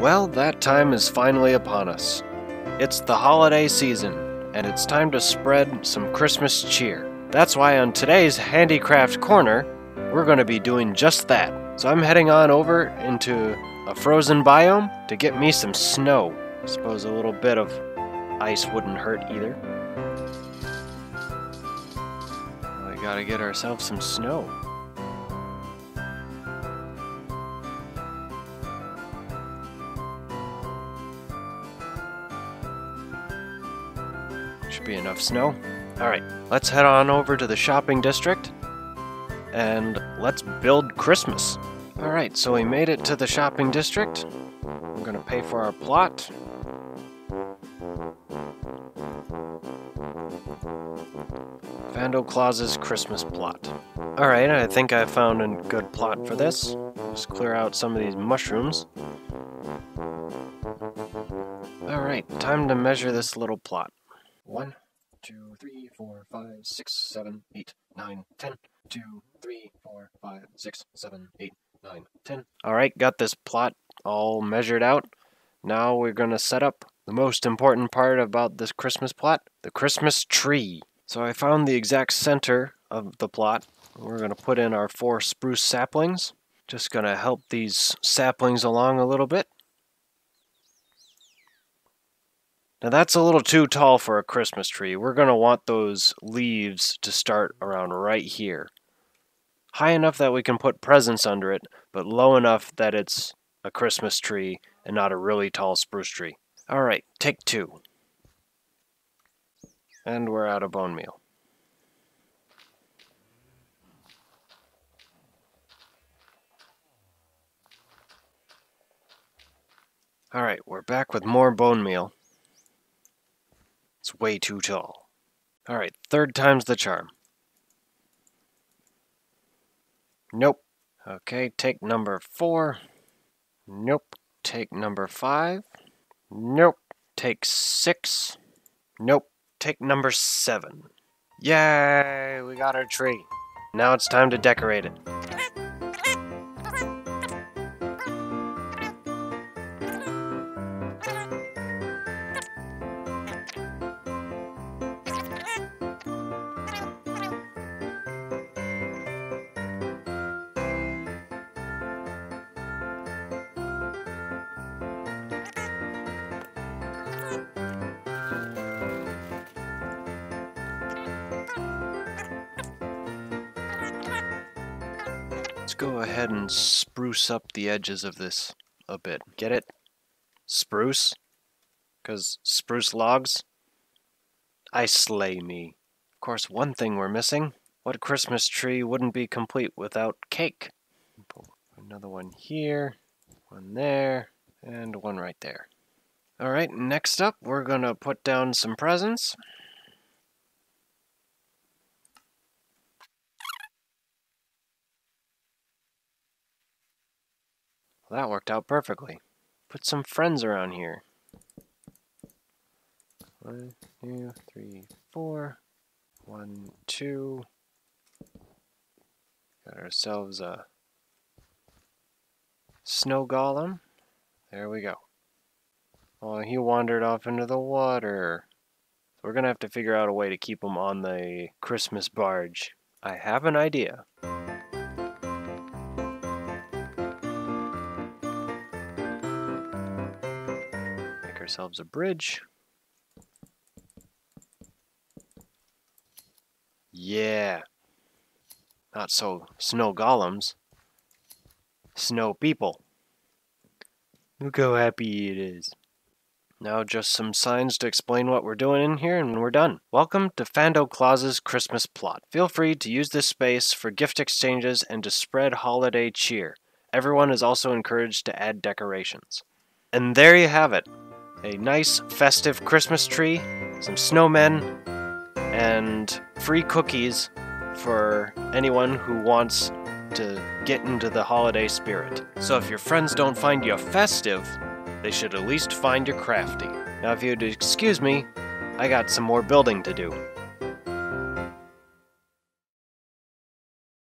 Well, that time is finally upon us. It's the holiday season, and it's time to spread some Christmas cheer. That's why on today's Handycraft Corner, we're going to be doing just that. So I'm heading on over into a frozen biome to get me some snow. I suppose a little bit of ice wouldn't hurt either. We gotta get ourselves some snow. Should be enough snow. Alright, let's head on over to the shopping district and let's build Christmas. Alright, so we made it to the shopping district. I'm gonna pay for our plot. Fando Claus's Christmas plot. Alright, I think I found a good plot for this. Just clear out some of these mushrooms. Alright, time to measure this little plot. One, two, three, four, five, six, seven, eight, nine, ten. Two, three, four, five, six, seven, eight, nine, ten. Alright, got this plot all measured out. Now we're gonna set up the most important part about this Christmas plot, the Christmas tree. So I found the exact center of the plot. We're gonna put in our four spruce saplings. Just gonna help these saplings along a little bit. Now that's a little too tall for a Christmas tree. We're going to want those leaves to start around right here. High enough that we can put presents under it, but low enough that it's a Christmas tree and not a really tall spruce tree. Alright, take two. And we're out of bone meal. Alright, we're back with more bone meal. It's way too tall. Alright, third time's the charm. Nope. Okay, take number four. Nope. Take number five. Nope. Take six. Nope. Take number seven. Yay! We got our tree. Now it's time to decorate it. Let's go ahead and spruce up the edges of this a bit. Get it? Spruce? Because spruce logs? I slay me. Of course, one thing we're missing. What Christmas tree wouldn't be complete without cake? Another one here, one there, and one right there. Alright, next up, we're gonna put down some presents. Well, that worked out perfectly. Put some friends around here. One, two, three, four. One, two. Got ourselves a snow golem. There we go. Oh, he wandered off into the water. So we're gonna have to figure out a way to keep him on the Christmas barge. I have an idea. Ourselves a bridge. Yeah. Not so snow golems. Snow people. Look how happy it is. Now just some signs to explain what we're doing in here and we're done. Welcome to Fando Claus's Christmas plot. Feel free to use this space for gift exchanges and to spread holiday cheer. Everyone is also encouraged to add decorations. And there you have it. A nice festive Christmas tree, some snowmen, and free cookies for anyone who wants to get into the holiday spirit. So if your friends don't find you festive, they should at least find you crafty. Now if you'd excuse me, I got some more building to do.